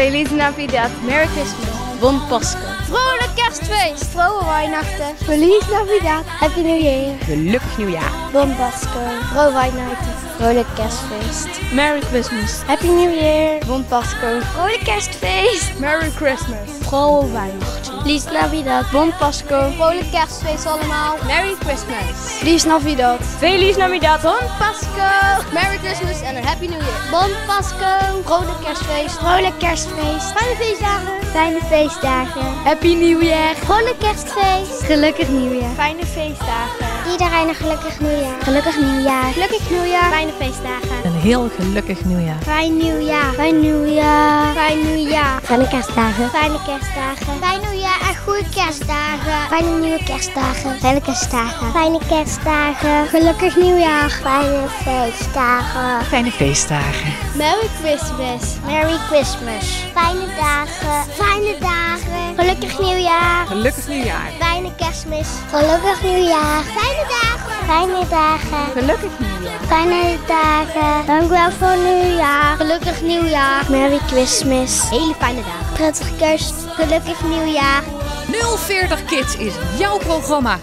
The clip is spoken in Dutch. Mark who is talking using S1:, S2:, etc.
S1: Feliz Navidad.
S2: Merry Christmas.
S3: Bon Pasco.
S2: Vrolijk kerstfeest.
S1: Vroege Weihnachten.
S4: Feliz Navidad. Happy New Year.
S5: Gelukkig nieuwjaar.
S4: Bon Pasco. Vroege Weihnachten. Vrolijk kerstfeest.
S3: Merry Christmas.
S4: Happy New Year.
S1: Bon Pasco.
S4: Vrolijk kerstfeest.
S1: Merry Christmas.
S3: Vroege Weihnachten.
S4: Feliz Navidad.
S1: Bon Pasco.
S2: Vrolijk kerstfeest allemaal.
S1: Merry Christmas.
S4: Feliz Navidad.
S5: Feliz Navidad.
S2: Bon Pasco.
S4: Bon Pasco. Vrolijk kerstfeest. Vrolijk kerstfeest.
S2: Fijne feestdagen.
S4: Fijne feestdagen.
S1: Happy New Year.
S4: Vrolijk kerstfeest. Gelukkig nieuwjaar.
S1: Fijne feestdagen.
S4: Iedereen een gelukkig nieuwjaar. Gelukkig nieuwjaar.
S2: Gelukkig nieuwjaar.
S4: Fijne feestdagen.
S5: Heel gelukkig nieuwjaar.
S4: Fijn nieuwjaar. Fijn nieuwjaar.
S2: Fijn nieuwjaar.
S4: Fijne kerstdagen. Fijne kerstdagen. Fijn nieuwjaar en goede kerstdagen. Fijne nieuwe kerstdagen. Fijne kerstdagen. Fijne kerstdagen. Gelukkig nieuwjaar. Fijne feestdagen.
S5: Fijne feestdagen.
S4: Merry Christmas. Merry Christmas. Fijne dagen. Fijne dagen. Gelukkig nieuwjaar.
S5: Gelukkig nieuwjaar.
S4: Fijne kerstmis. Gelukkig nieuwjaar. Fijne dagen. Fijne dagen.
S5: Gelukkig nieuwjaar.
S4: Fijne dagen. Dank wel voor nieuwjaar. Gelukkig nieuwjaar. Merry Christmas.
S2: Hele fijne dagen.
S4: Prettig kerst. Gelukkig nieuwjaar.
S6: 040 Kids is jouw programma